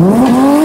Whoa.